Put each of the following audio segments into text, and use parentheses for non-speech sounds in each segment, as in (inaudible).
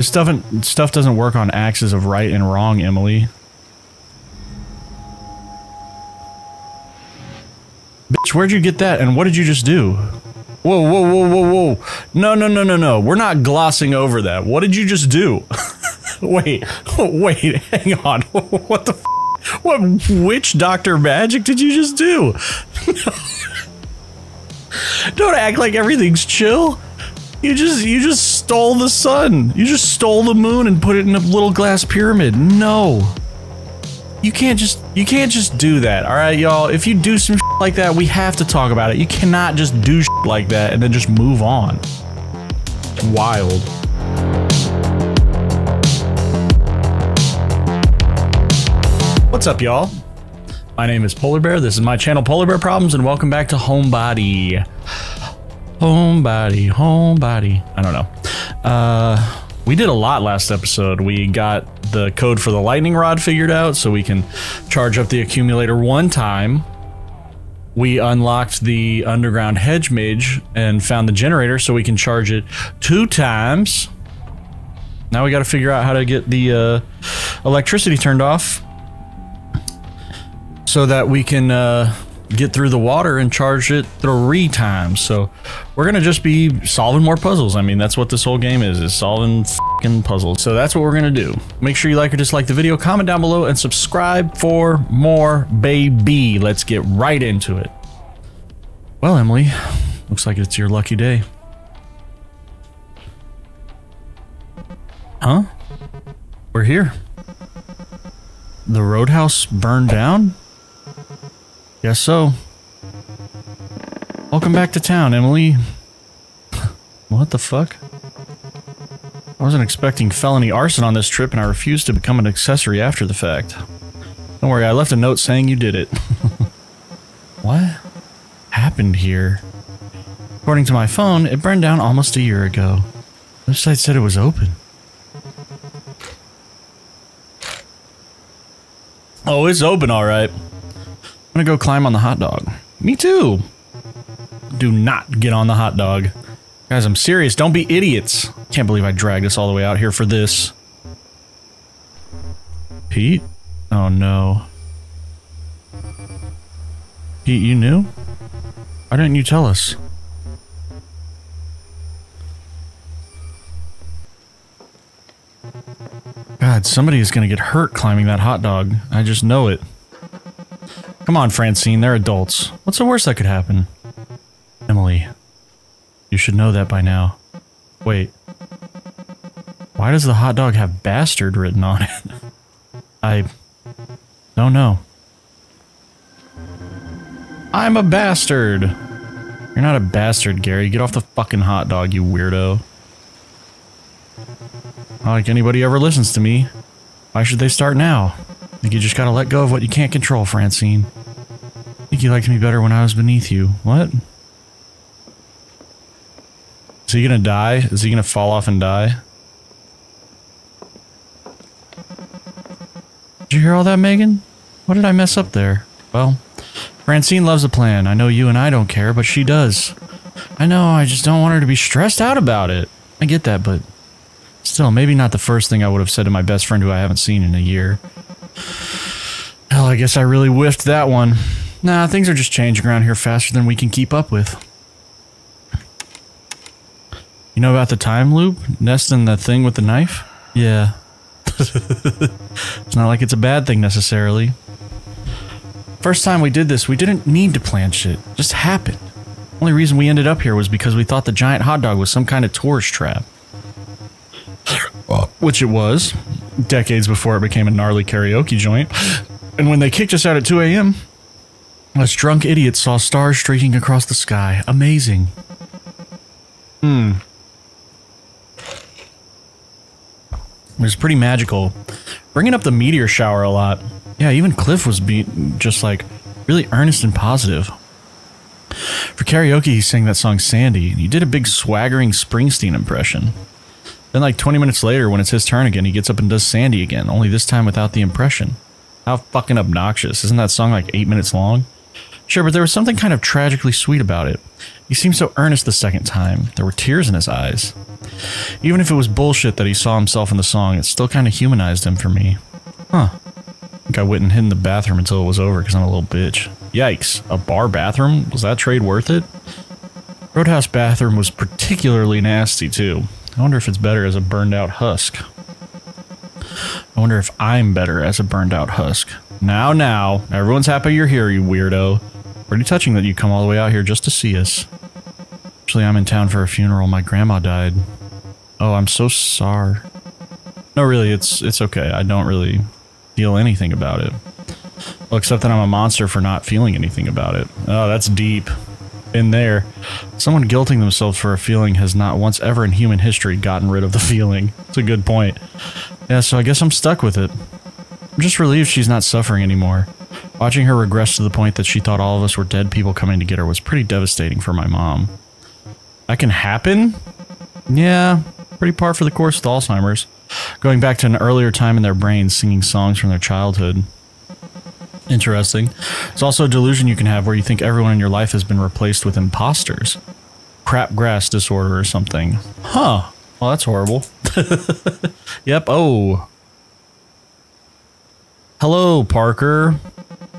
Stuff, stuff doesn't work on axes of right and wrong, Emily. Bitch, where'd you get that and what did you just do? Whoa, whoa, whoa, whoa, whoa. No, no, no, no, no. We're not glossing over that. What did you just do? (laughs) wait, (laughs) wait, hang on. (laughs) what the What witch doctor magic did you just do? Don't act like everything's chill. You just you just stole the sun. You just stole the moon and put it in a little glass pyramid. No. You can't just you can't just do that. All right, y'all. If you do some like that, we have to talk about it. You cannot just do like that and then just move on. It's wild. What's up, y'all? My name is Polar Bear. This is my channel, Polar Bear Problems, and welcome back to Homebody. (sighs) Homebody, homebody. I don't know. Uh, we did a lot last episode. We got the code for the lightning rod figured out so we can charge up the accumulator one time. We unlocked the underground hedge maze and found the generator so we can charge it two times. Now we got to figure out how to get the uh, electricity turned off so that we can uh, get through the water and charge it three times. So we're gonna just be solving more puzzles. I mean, that's what this whole game is, is solving fucking puzzles. So that's what we're gonna do. Make sure you like or dislike the video, comment down below, and subscribe for more, baby. Let's get right into it. Well, Emily, looks like it's your lucky day. Huh? We're here. The roadhouse burned down? Guess so. Welcome back to town, Emily. what the fuck? I wasn't expecting felony arson on this trip and I refused to become an accessory after the fact. Don't worry, I left a note saying you did it. (laughs) what happened here? According to my phone, it burned down almost a year ago. The site said it was open. Oh, it's open alright. I'm gonna go climb on the hot dog. Me too. Do not get on the hot dog. Guys, I'm serious. Don't be idiots. Can't believe I dragged us all the way out here for this. Pete? Oh no. Pete, you knew? Why didn't you tell us? God, somebody is gonna get hurt climbing that hot dog. I just know it. Come on, Francine, they're adults. What's the worst that could happen? Emily, you should know that by now. Wait. Why does the hot dog have bastard written on it? (laughs) I don't know. I'm a bastard! You're not a bastard, Gary. Get off the fucking hot dog, you weirdo. Not like anybody ever listens to me. Why should they start now? Think you just gotta let go of what you can't control, Francine. I think you liked me better when I was beneath you. What? Is he gonna die? Is he gonna fall off and die? Did you hear all that, Megan? What did I mess up there? Well, Francine loves a plan. I know you and I don't care, but she does. I know, I just don't want her to be stressed out about it. I get that, but still, maybe not the first thing I would have said to my best friend who I haven't seen in a year. Hell, I guess I really whiffed that one. Nah, things are just changing around here faster than we can keep up with. You know about the time loop? Nesting the thing with the knife? Yeah. it's not like it's a bad thing necessarily. First time we did this, we didn't need to plan shit. It just happened. Only reason we ended up here was because we thought the giant hot dog was some kind of tourist trap. Which it was, decades before it became a gnarly karaoke joint. And when they kicked us out at 2 a.m., us drunk idiots saw stars streaking across the sky. Amazing. Hmm. It was pretty magical. Bringing up the meteor shower a lot. Yeah, even Cliff was be just like really earnest and positive. For karaoke, he sang that song Sandy, and he did a big swaggering Springsteen impression. Then, like 20 minutes later, when it's his turn again, he gets up and does Sandy again, only this time without the impression. How fucking obnoxious. Isn't that song like eight minutes long? Sure, but there was something kind of tragically sweet about it. He seemed so earnest the second time. There were tears in his eyes. Even if it was bullshit that he saw himself in the song, it still kind of humanized him for me. Huh. I think I went and hid in the bathroom until it was over because I'm a little bitch. Yikes. A bar bathroom? Was that trade worth it? Roadhouse bathroom was particularly nasty, too. I wonder if it's better as a burned out husk. I wonder if I'm better as a burned out husk. Now, now, everyone's happy you're here, you weirdo. Pretty touching that you come all the way out here just to see us. Actually, I'm in town for a funeral. My grandma died. Oh, I'm so sorry. No, really, it's it's okay. I don't really feel anything about it. Well, except that I'm a monster for not feeling anything about it. Oh, that's deep. In there. Someone guilting themselves for a feeling has not once ever in human history gotten rid of the (laughs) feeling. It's a good point. Yeah, so I guess I'm stuck with it. I'm just relieved she's not suffering anymore. Watching her regress to the point that she thought all of us were dead people coming to get her was pretty devastating for my mom. That can happen? Yeah, pretty par for the course with Alzheimer's. Going back to an earlier time in their brains, singing songs from their childhood. Interesting. It's also a delusion you can have where you think everyone in your life has been replaced with imposters. Capgras disorder or something. Huh. Well, that's horrible. (laughs) yep. Oh. Hello, Parker.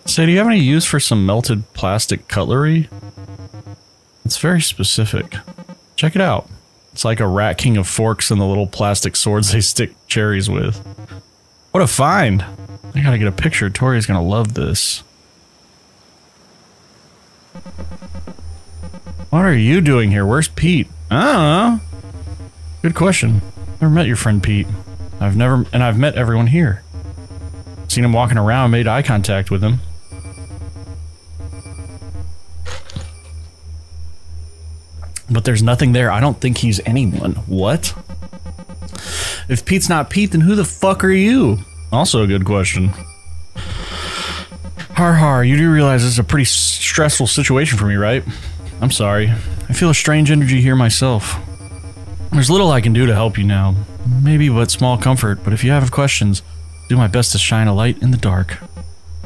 Say, do you have any use for some melted plastic cutlery? It's very specific. Check it out. It's like a rat king of forks and the little plastic swords they stick cherries with. What a find! I gotta get a picture. Tori's gonna love this. What are you doing here? Where's Pete? Don't. Good question. Never met your friend Pete. I've never, and I've met everyone here. Seen him walking around, made eye contact with him. But there's nothing there. I don't think he's anyone. What? If Pete's not Pete, then who the fuck are you? Also a good question. Har har, you do realize this is a pretty stressful situation for me, right? I'm sorry. I feel a strange energy here myself. There's little I can do to help you now. Maybe but small comfort, but if you have questions, do my best to shine a light in the dark.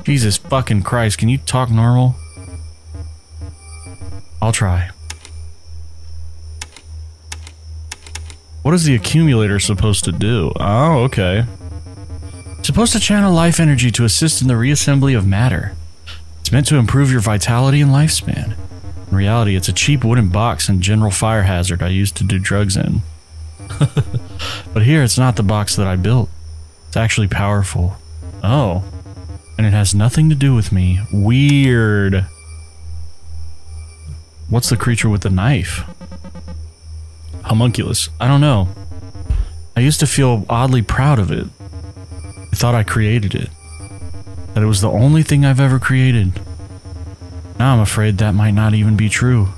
Jesus fucking Christ, can you talk normal? I'll try. What is the accumulator supposed to do? Oh, okay. Supposed to channel life energy to assist in the reassembly of matter. It's meant to improve your vitality and lifespan. In reality, it's a cheap wooden box and general fire hazard I used to do drugs in. (laughs) but here, it's not the box that I built. It's actually powerful. Oh. And it has nothing to do with me. Weird. What's the creature with the knife? Homunculus. I don't know. I used to feel oddly proud of it. I thought I created it. That it was the only thing I've ever created. Now I'm afraid that might not even be true.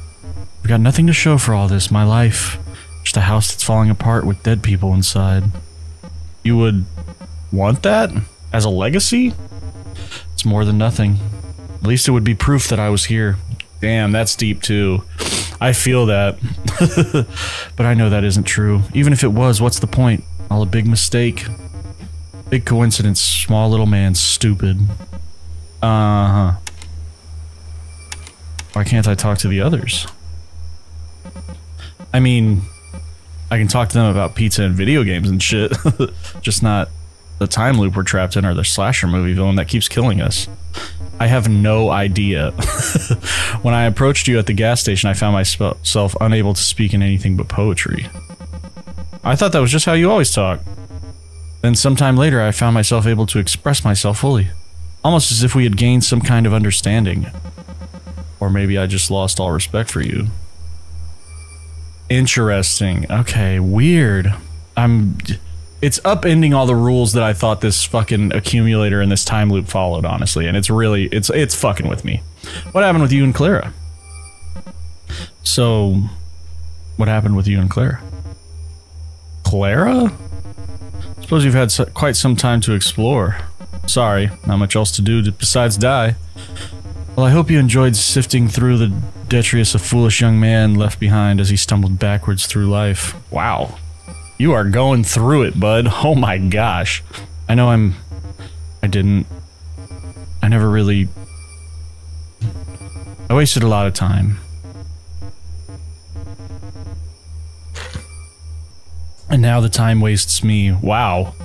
I've got nothing to show for all this, my life. Just a house that's falling apart with dead people inside. You would want that? As a legacy? It's more than nothing. At least it would be proof that I was here. Damn, that's deep too. I feel that. (laughs) but I know that isn't true. Even if it was, what's the point? All a big mistake. Big coincidence, small little man, stupid. Uh-huh. Why can't I talk to the others? I mean, I can talk to them about pizza and video games and shit. (laughs) Just not the time loop we're trapped in or the slasher movie villain that keeps killing us. I have no idea. (laughs) when I approached you at the gas station, I found myself unable to speak in anything but poetry. I thought that was just how you always talk. Then sometime later, I found myself able to express myself fully. Almost as if we had gained some kind of understanding. Or maybe I just lost all respect for you. Interesting. Okay, weird. I'm it's upending all the rules that I thought this fucking accumulator and this time loop followed, honestly. And it's really it's it's fucking with me. What happened with you and Clara? So, what happened with you and Clara? Clara? Suppose you've had quite some time to explore. Sorry, not much else to do besides die. Well, I hope you enjoyed sifting through the detritus a foolish young man left behind as he stumbled backwards through life. Wow. You are going through it, bud. (laughs) Oh my gosh. I know I'm... I didn't... I never really... I wasted a lot of time. And now the time wastes me. Wow.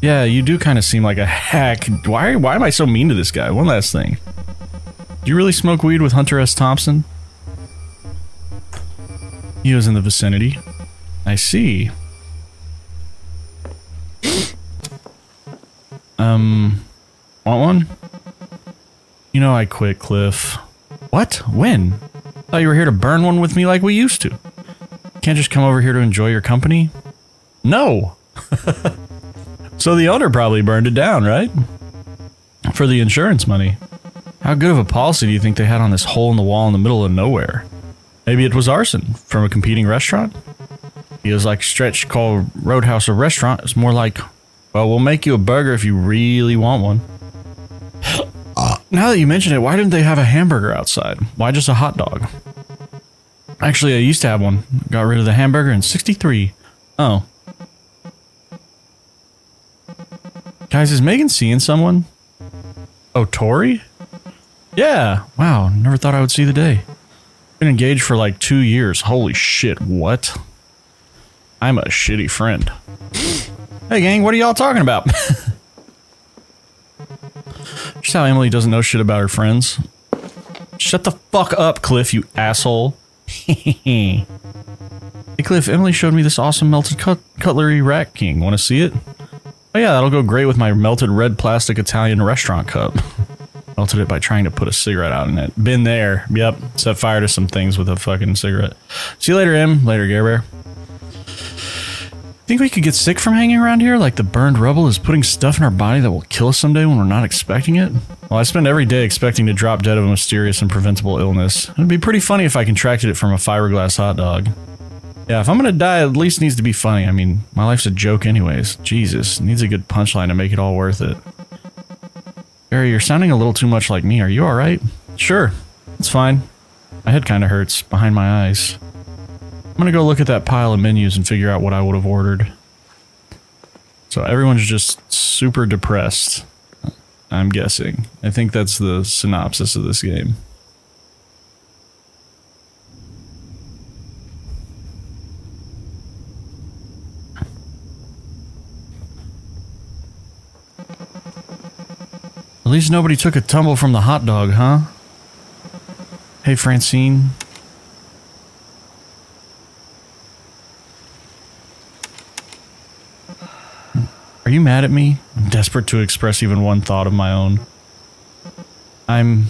Yeah, you do kind of seem like a hack. Why, why am I so mean to this guy? One last thing. Do you really smoke weed with Hunter S. Thompson? He was in the vicinity. I see. Um, want one? You know I quit, Cliff. What? When? Thought you were here to burn one with me like we used to. Can't just come over here to enjoy your company? No! (laughs) so the owner probably burned it down, right? For the insurance money. How good of a policy do you think they had on this hole in the wall in the middle of nowhere? Maybe it was arson from a competing restaurant? He was like Stretch called Roadhouse a restaurant. It's more like, well, we'll make you a burger if you really want one. (gasps) Uh. now that you mention it, why didn't they have a hamburger outside? Why just a hot dog? Actually, I used to have one. Got rid of the hamburger in 63. Oh. Guys, is Megan seeing someone? Oh, Tori? Yeah. Wow, never thought I would see the day. Been engaged for like two years. Holy shit, what? I'm a shitty friend. (gasps) Hey gang, what are y'all talking about? (laughs) Just how Emily doesn't know shit about her friends. Shut the fuck up, Cliff, you asshole. (laughs) hey Cliff, Emily showed me this awesome melted cut cutlery rack king. Want to see it? Oh yeah, that'll go great with my melted red plastic Italian restaurant cup. Melted it by trying to put a cigarette out in it. Been there. Yep. Set fire to some things with a fucking cigarette. See you later, M. Later, Gare Bear. Think we could get sick from hanging around here? Like the burned rubble is putting stuff in our body that will kill us someday when we're not expecting it? Well, I spend every day expecting to drop dead of a mysterious and preventable illness. It'd be pretty funny if I contracted it from a fiberglass hot dog. Yeah, if I'm gonna die, at least needs to be funny. I mean, my life's a joke anyways. Jesus, needs a good punchline to make it all worth it. Barry, you're sounding a little too much like me. Are you alright? Sure, it's fine. My head kinda hurts, behind my eyes. I'm gonna go look at that pile of menus and figure out what I would have ordered. So everyone's just super depressed, I'm guessing. I think that's the synopsis of this game. At least nobody took a tumble from the hot dog, huh? Hey, Francine. Are you mad at me? I'm desperate to express even one thought of my own. I'm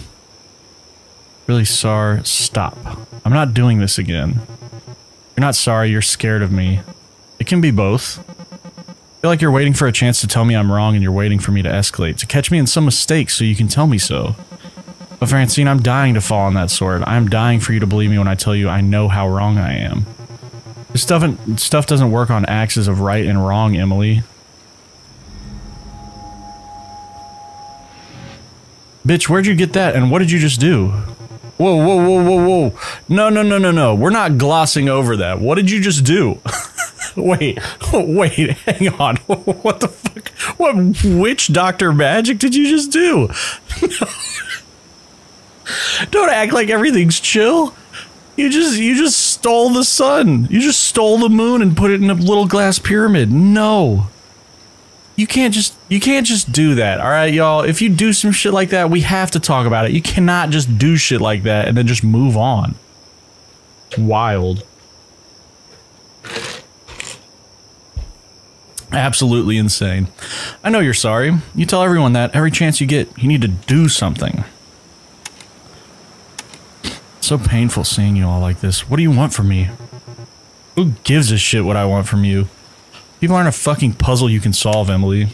really sorry. Stop. I'm not doing this again. You're not sorry, you're scared of me. It can be both feel like you're waiting for a chance to tell me I'm wrong and you're waiting for me to escalate, to catch me in some mistake so you can tell me so. But Francine, I'm dying to fall on that sword. I'm dying for you to believe me when I tell you I know how wrong I am. This stuff, stuff doesn't work on axes of right and wrong, Emily. Bitch, where'd you get that and what did you just do? Whoa, whoa, whoa, whoa, whoa. No, no, no, no, no. We're not glossing over that. What did you just do? (laughs) (laughs) wait, (laughs) wait, hang on. (laughs) What the fuck? What witch doctor magic did you just do? Don't act like everything's chill. You just you just stole the sun. You just stole the moon and put it in a little glass pyramid. No. You can't just you can't just do that. All right, y'all. If you do some shit like that, we have to talk about it. You cannot just do shit like that and then just move on. It's wild. Absolutely insane. I know you're sorry. You tell everyone that every chance you get, you need to do something. It's so painful seeing you all like this. What do you want from me? Who gives a shit what I want from you? People aren't a fucking puzzle you can solve, Emily.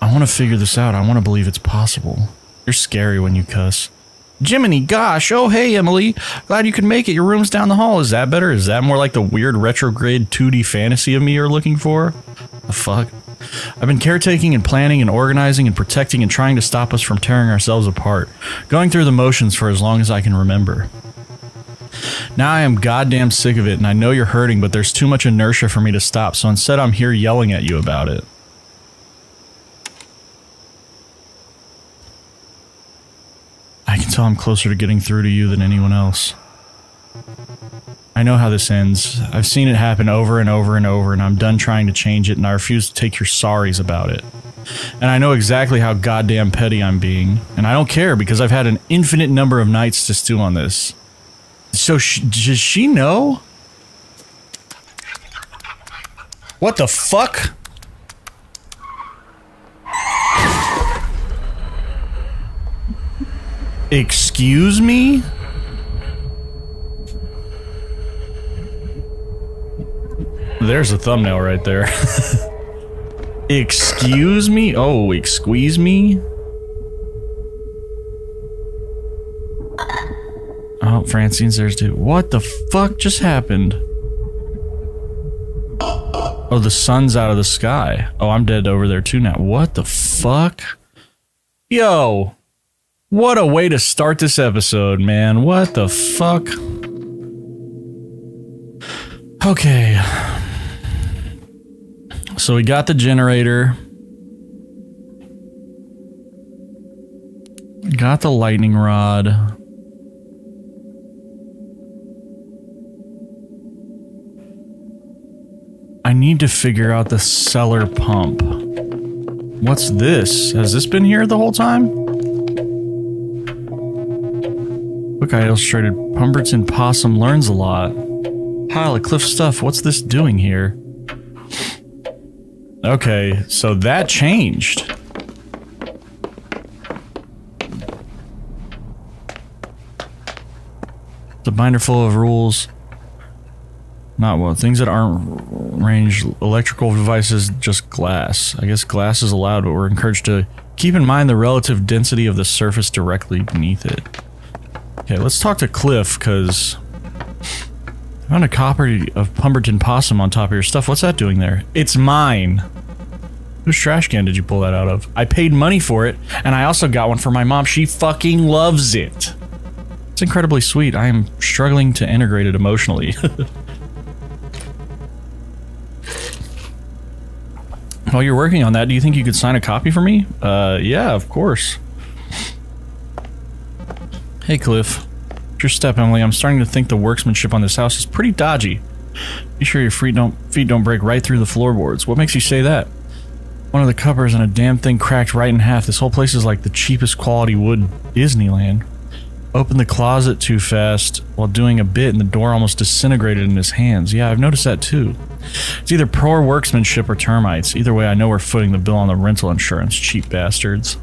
I want to figure this out. I want to believe it's possible. You're scary when you cuss. Jiminy gosh, oh hey Emily, glad you could make it. Your room's down the hall. Is that better? Is that more like the weird retrograde 2D fantasy of me you're looking for? The fuck? I've been caretaking and planning and organizing and protecting and trying to stop us from tearing ourselves apart, going through the motions for as long as I can remember. Now I am goddamn sick of it and I know you're hurting, but there's too much inertia for me to stop, so instead I'm here yelling at you about it. Can tell I'm closer to getting through to you than anyone else. I know how this ends. I've seen it happen over and over and over, and I'm done trying to change it, and I refuse to take your sorries about it. And I know exactly how goddamn petty I'm being, and I don't care because I've had an infinite number of nights to stew on this. So, sh does she know? What the fuck? Excuse me? There's a thumbnail right there. (laughs) Excuse me? Oh, excuse me? Oh, Francine's there's too. What the fuck just happened? Oh, the sun's out of the sky. Oh, I'm dead over there too now. What the fuck? Yo! What a way to start this episode, man. What the fuck? Okay. So we got the generator. Got the lightning rod. I need to figure out the cellar pump. What's this? Has this been here the whole time? I illustrated Pumberton Possum learns a lot. Pile of cliff stuff. What's this doing here? Okay, so that changed. The binder full of rules. Not well. Things that aren't ranged electrical devices, just glass. I guess glass is allowed, but we're encouraged to keep in mind the relative density of the surface directly beneath it. Okay, let's talk to Cliff, because... I found a copy of Pumberton Possum on top of your stuff. What's that doing there? It's mine! Whose trash can did you pull that out of? I paid money for it, and I also got one for my mom. She fucking loves it! It's incredibly sweet. I am struggling to integrate it emotionally. (laughs) While you're working on that, do you think you could sign a copy for me? Uh, yeah, of course. Hey, Cliff. Your step, Emily. I'm starting to think the workmanship on this house is pretty dodgy. Be sure your feet don't feet don't break right through the floorboards. What makes you say that? One of the covers and a damn thing cracked right in half. This whole place is like the cheapest quality wood Disneyland. Opened the closet too fast while doing a bit and the door almost disintegrated in his hands. Yeah, I've noticed that too. It's either poor workmanship or termites. Either way, I know we're footing the bill on the rental insurance, cheap bastards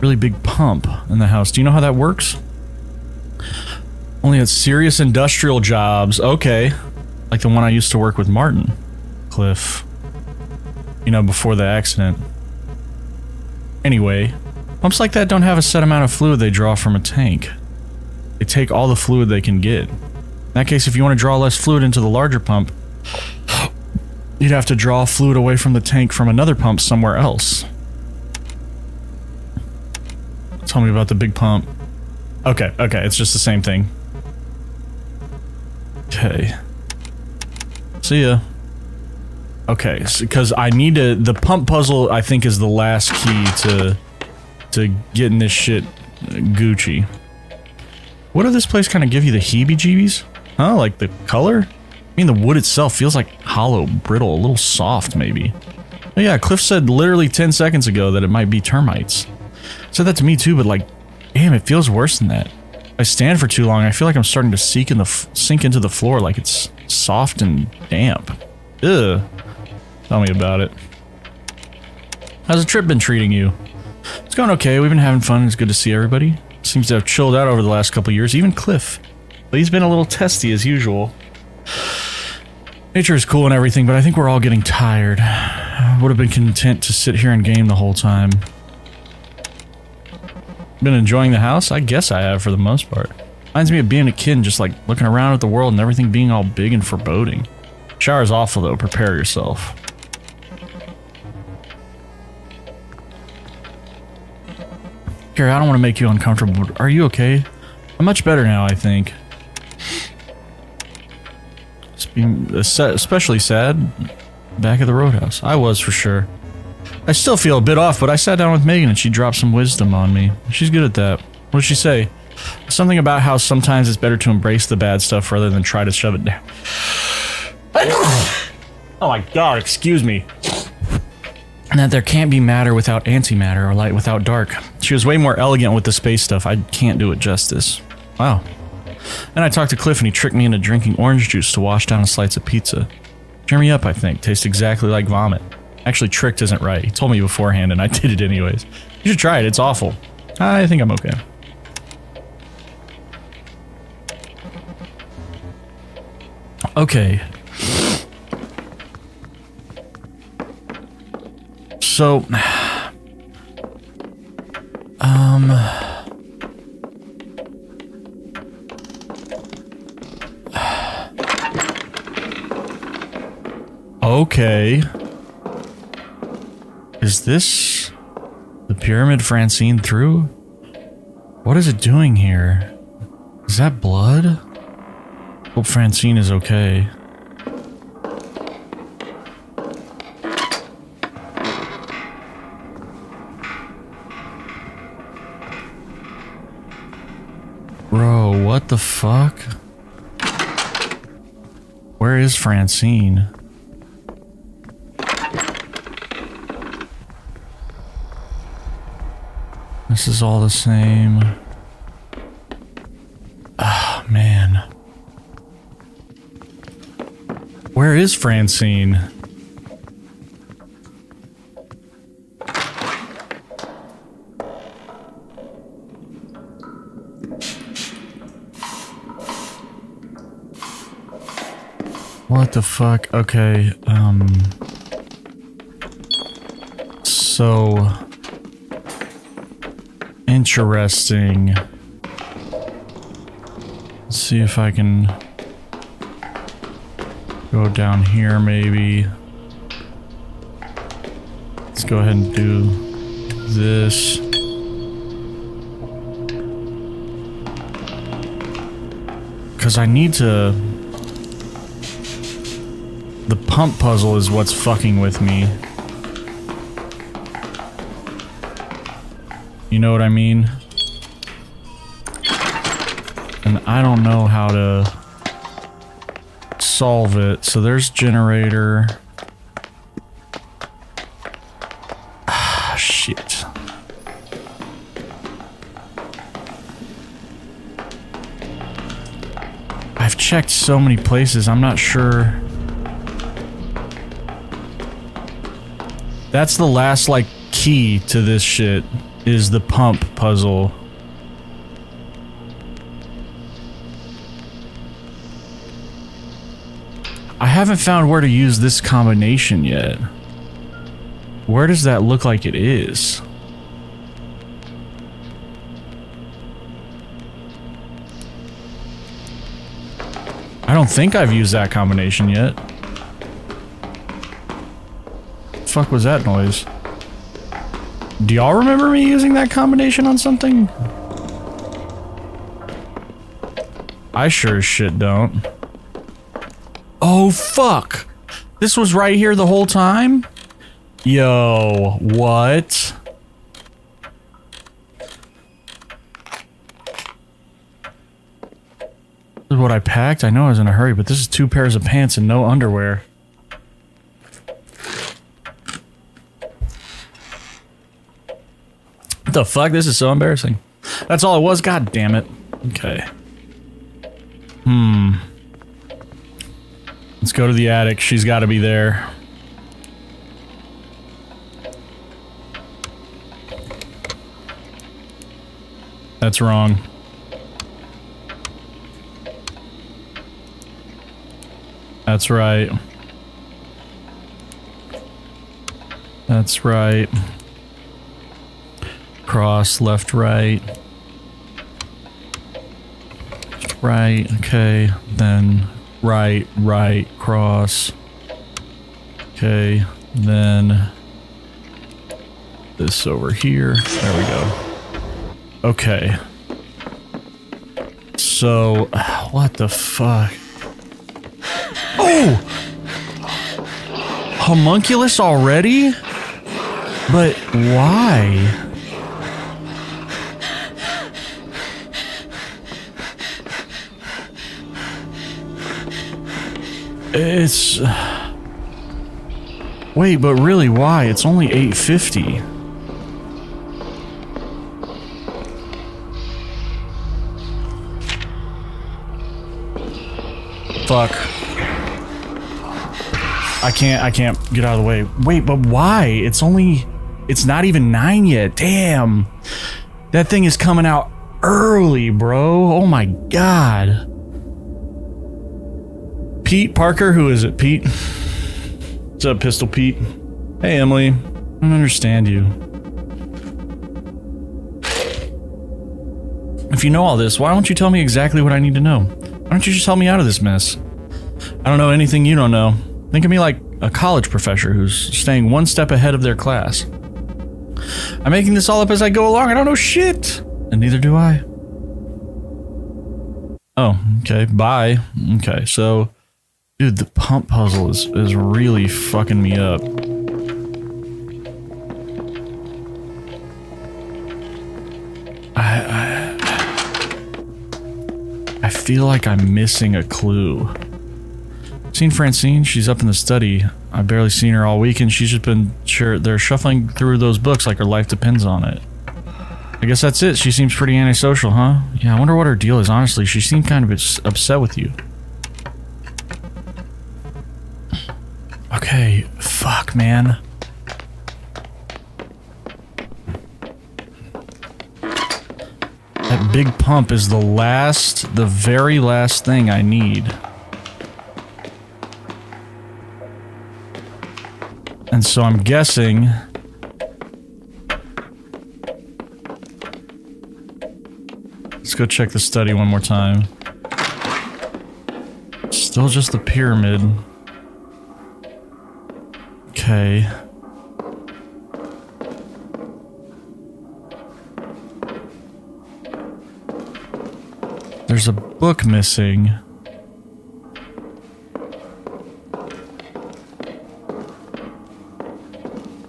really big pump in the house. Do you know how that works? Only at serious industrial jobs. Okay. Like the one I used to work with Martin. Cliff. You know, before the accident. Anyway, pumps like that don't have a set amount of fluid they draw from a tank. They take all the fluid they can get. In that case, if you want to draw less fluid into the larger pump, you'd have to draw fluid away from the tank from another pump somewhere else. Tell me about the big pump. Okay, okay, it's just the same thing. Okay. See ya. Okay, because so, I need to... The pump puzzle, I think, is the last key to... to getting this shit uh, Gucci. What did this place kind of give you the heebie-jeebies? Huh? Like the color? I mean, the wood itself feels like hollow, brittle, a little soft, maybe. Oh yeah, Cliff said literally 10 seconds ago that it might be termites. Said that to me too, but like, damn, it feels worse than that. I stand for too long, I feel like I'm starting to sink in the sink into the floor like it's soft and damp. Ugh. Tell me about it. How's the trip been treating you? It's going okay. We've been having fun. It's good to see everybody. Seems to have chilled out over the last couple years. Even Cliff. But he's been a little testy as usual. Nature is cool and everything, but I think we're all getting tired. Would have been content to sit here and game the whole time. Been enjoying the house? I guess I have for the most part. Reminds me of being a kid just like looking around at the world and everything being all big and foreboding. Shower's awful though, prepare yourself. Gary, I don't want to make you uncomfortable, are you okay? I'm much better now, I think. It's being uh, especially sad back at the roadhouse. I was for sure. I still feel a bit off, but I sat down with Megan and she dropped some wisdom on me. She's good at that. What did she say? Something about how sometimes it's better to embrace the bad stuff rather than try to shove it down. (coughs) oh my god, excuse me. And that there can't be matter without antimatter or light without dark. She was way more elegant with the space stuff. I can't do it justice. Wow. And I talked to Cliff and he tricked me into drinking orange juice to wash down a slice of pizza. Cheer me up, I think. Tastes exactly like vomit. Actually, tricked isn't right. He told me beforehand and I (laughs) did it anyways. You should try it. It's awful. I think I'm okay. Okay. So... (sighs) Um... (sighs) Okay. Is this the pyramid Francine threw? What is it doing here? Is that blood? Hope Francine is okay. Bro, what the fuck? Where is Francine? This is all the same. Ah, oh, man. Where is Francine? What the fuck? Okay, um... So... Interesting. Let's see if I can go down here maybe. Let's go ahead and do this. Because I need to... The pump puzzle is what's fucking with me. You know what I mean? And I don't know how to solve it. So there's generator. Ah, shit. I've checked so many places, I'm not sure. That's the last, like, key to this shit is the pump puzzle. I haven't found where to use this combination yet. Where does that look like it is? I don't think I've used that combination yet. fuck was that noise? Do y'all remember me using that combination on something? I sure as shit don't. Oh, fuck! This was right here the whole time? Yo, what? This is what I packed? I know I was in a hurry, but this is two pairs of pants and no underwear. The fuck? This is so embarrassing. That's all it was? God damn it. Okay. Hmm. Let's go to the attic. She's got to be there. That's wrong. That's right. That's right cross, left, right. Right, okay. Then right, right, cross. Okay, then this over here. There we go. Okay. So, what the fuck? Oh! Homunculus already? But why? It's... Wait, but really, why? It's only 850. Fuck. I can't, I can't get out of the way. Wait, but why? It's only, it's not even nine yet. Damn. That thing is coming out early, bro. Oh my god. Pete Parker, who is it? Pete? What's up, Pistol Pete? Hey, Emily. I don't understand you. If you know all this, why don't you tell me exactly what I need to know? Why don't you just help me out of this mess? I don't know anything you don't know. Think of me like a college professor who's staying one step ahead of their class. I'm making this all up as I go along. I don't know shit. And neither do I. Oh, okay. Bye. Okay, so... Dude, the pump puzzle is, is really fucking me up. I, I, I feel like I'm missing a clue. Seen Francine? She's up in the study. I've barely seen her all week, and she's just been sure they're shuffling through those books like her life depends on it. I guess that's it. She seems pretty antisocial, huh? Yeah, I wonder what her deal is, honestly. She seemed kind of upset with you. Fuck, man. That big pump is the last, the very last thing I need. And so I'm guessing... Let's go check the study one more time. Still just the pyramid. Okay. There's a book missing.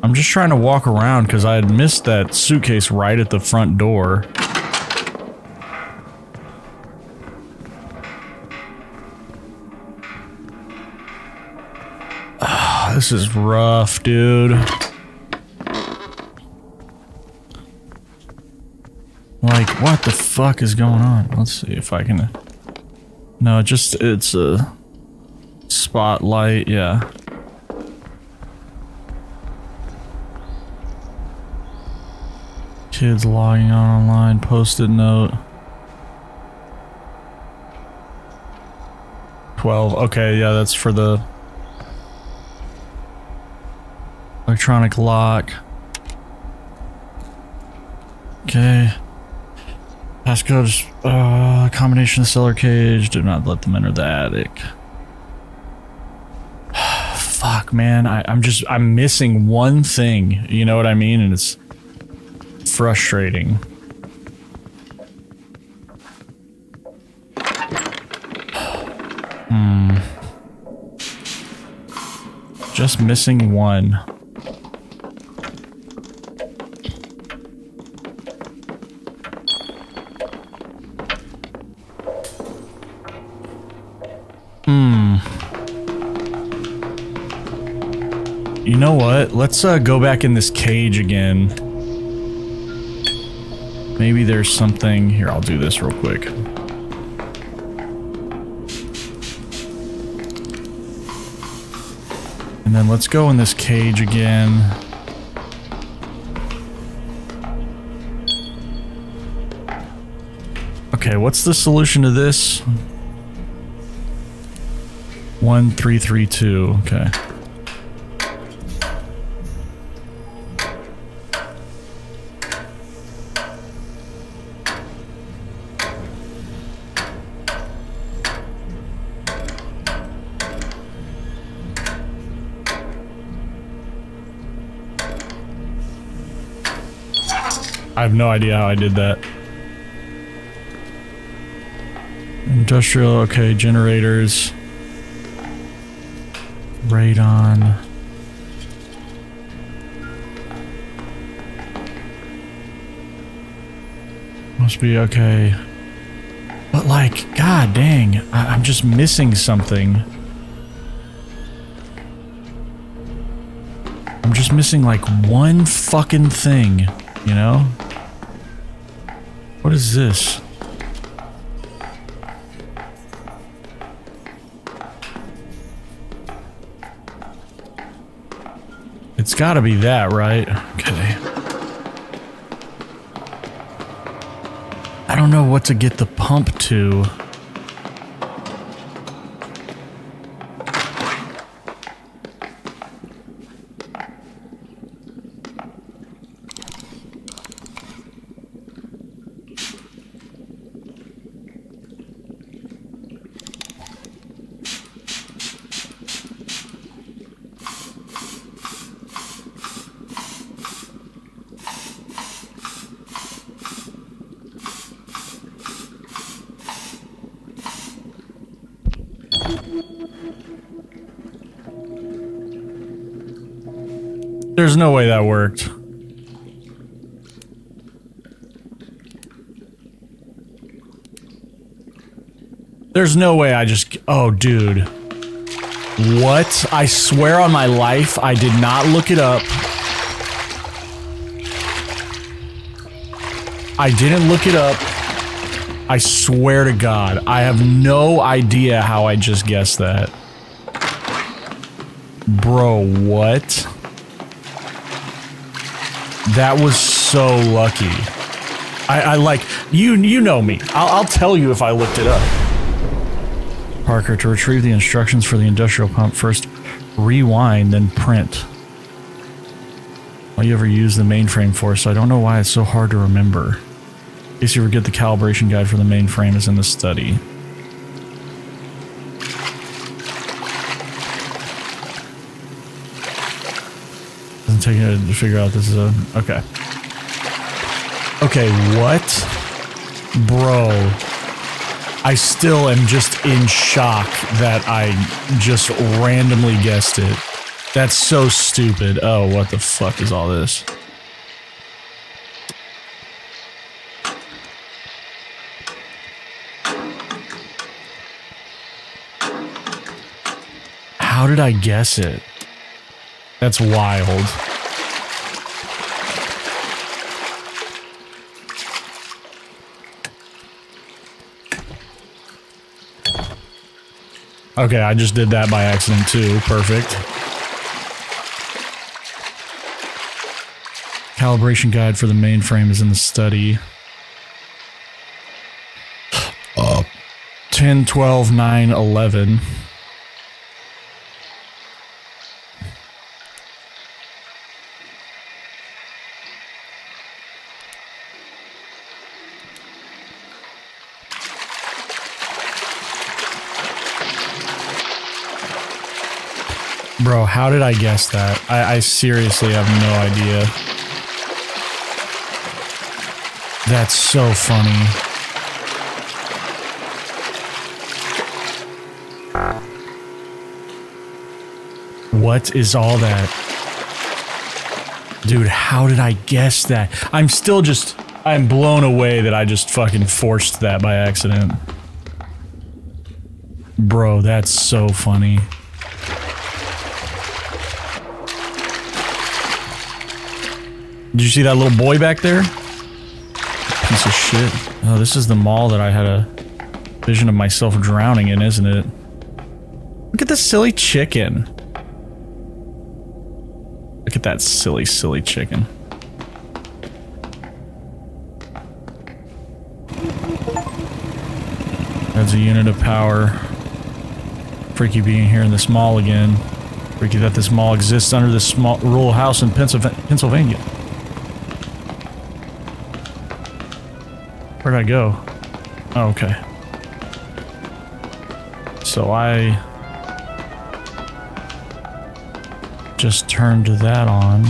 I'm just trying to walk around because I had missed that suitcase right at the front door. This is rough, dude. Like, what the fuck is going on? Let's see if I can... No, just, it's a spotlight, yeah. Kids logging on online, post-it note. 12. Okay, yeah, that's for the electronic lock. Okay. Passcode, uh, combination of cellar cage. Do not let them enter the attic. (sighs) Fuck, man. I, I'm just, I'm missing one thing. You know what I mean? And it's frustrating. (sighs) Hmm. Just missing one. Let's uh, go back in this cage again. Maybe there's something... Here, I'll do this real quick. And then let's go in this cage again. Okay, what's the solution to this? 1332, okay. I have no idea how I did that. Industrial, okay, generators. Radon. Must be okay. But like, god dang, I am just missing something. I'm just missing like one fucking thing, you know? What is this? It's gotta be that, right? Okay. I don't know what to get the pump to. There's no way that worked. There's no way I just... Oh, dude. What? I swear on my life, I did not look it up. I didn't look it up. I swear to God, I have no idea how I just guessed that. Bro, what? That was so lucky. I, I like you. You know me. I'll, I'll tell you if I looked it up. Parker, to retrieve the instructions for the industrial pump, first rewind, then print. All you ever use the mainframe for, so I don't know why it's so hard to remember. In case you forget, the calibration guide for the mainframe is in the study. Take it to figure out this is a... Okay. Okay, what? Bro. I still am just in shock that I just randomly guessed it. That's so stupid. Oh, what the fuck is all this? How did I guess it? That's wild. Okay, I just did that by accident too. Perfect. Calibration guide for the mainframe is in the study. Uh, 10, 12, 9, 11. Bro, how did I guess that? I, I seriously have no idea. That's so funny. What is all that? Dude, how did I guess that? I'm still just... I'm blown away that I just fucking forced that by accident. Bro, that's so funny. Did you see that little boy back there? Piece of shit. Oh, this is the mall that I had a vision of myself drowning in, isn't it? Look at this silly chicken. Look at that silly, silly chicken. That's a unit of power. Freaky being here in this mall again. Freaky that this mall exists under this small rural house in Pennsylvania. Where'd I go? Oh, okay. So I just turned that on.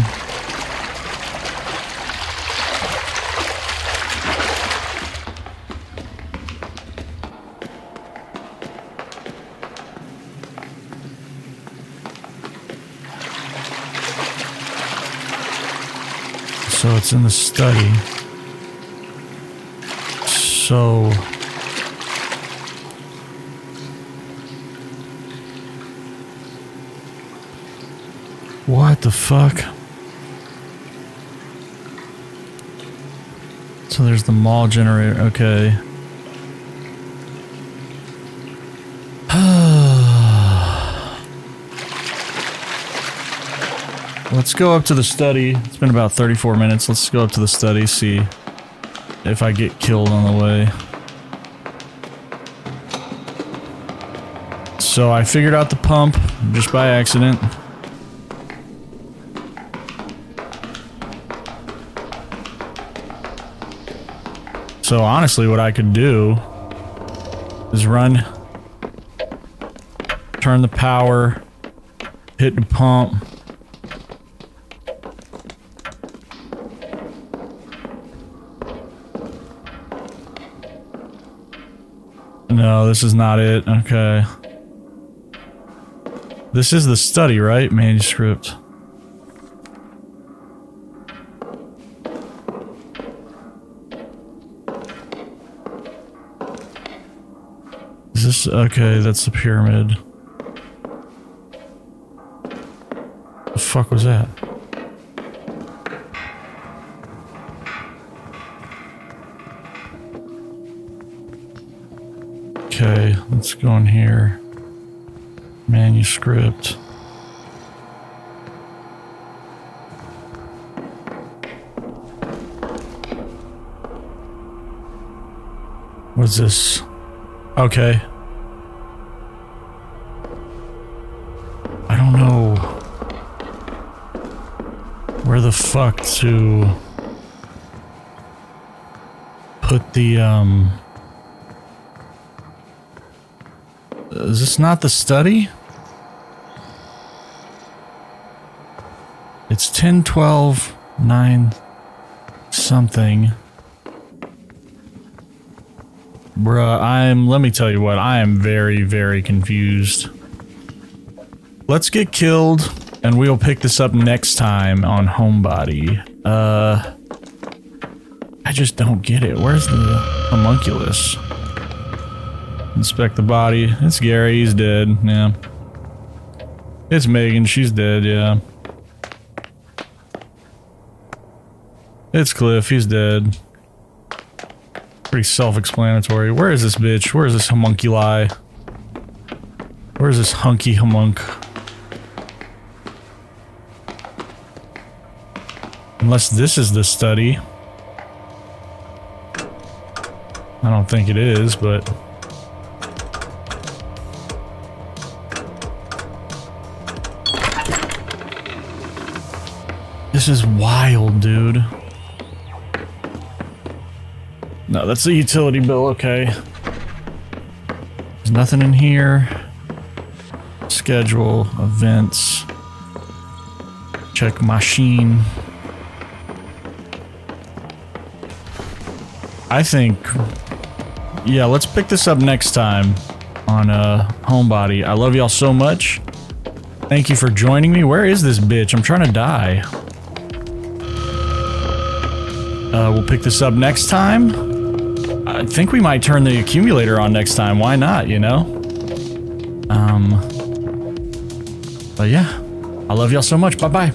So it's in the study. So what the fuck? So there's the mall generator. Okay. (sighs) Let's go up to the study. It's been about 34 minutes. Let's go up to the study, see if I get killed on the way. So I figured out the pump just by accident. So honestly, what I could do is run, turn the power, hit the pump. No, this is not it. Okay. This is the study, right? Manuscript. Is this okay? That's the pyramid. The fuck was that? Let's go in here. Manuscript. What's this? Okay. I don't know where the fuck to put the, um... Is this not the study? It's 10, 12, 9, something. Bruh, I'm, let me tell you what, I am very, very confused. Let's get killed, and we'll pick this up next time on Homebody. Uh, I just don't get it. Where's the homunculus? Inspect the body. It's Gary, he's dead, yeah. It's Megan, she's dead, yeah. It's Cliff, he's dead. Pretty self-explanatory. Where is this bitch? Where is this homunculi? Where is this hunky homunc? Unless this is the study. I don't think it is, but... This is wild, dude. No, that's the utility bill, okay. There's nothing in here. Schedule, events. Check machine. I think... Yeah, let's pick this up next time on uh, Homebody. I love y'all so much. Thank you for joining me. Where is this bitch? I'm trying to die. Uh, we'll pick this up next time. I think we might turn the accumulator on next time. Why not, you know? Um, but yeah, I love y'all so much. Bye-bye.